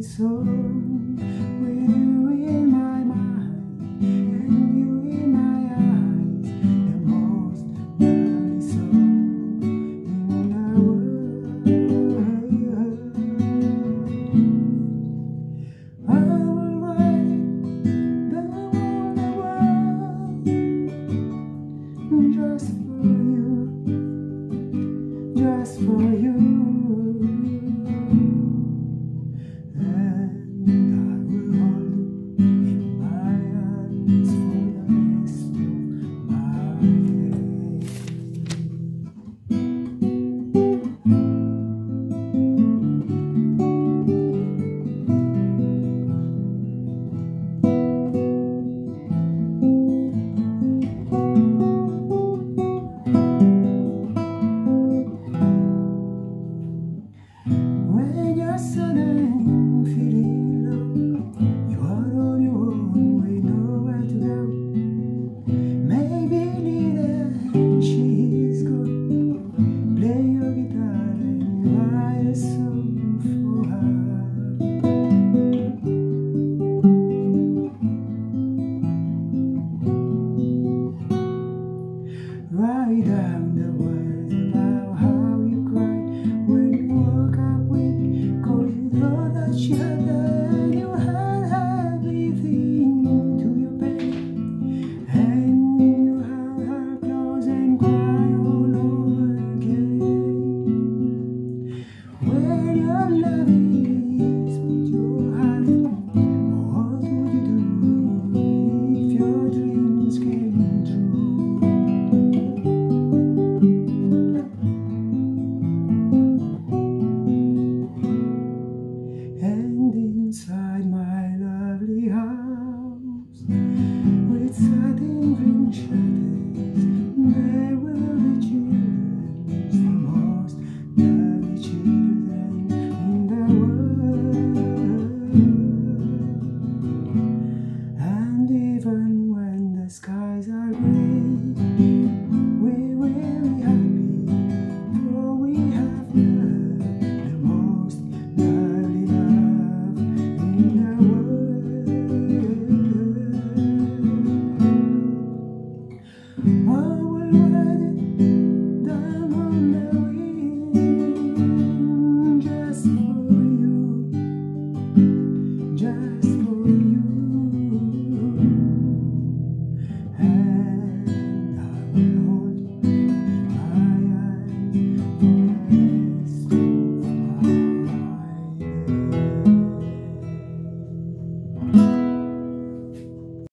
this home with you in my mind and you in my eyes, the most lovely song in the world. I will write the whole world just for you, just for you. i sad in winter. Ooh.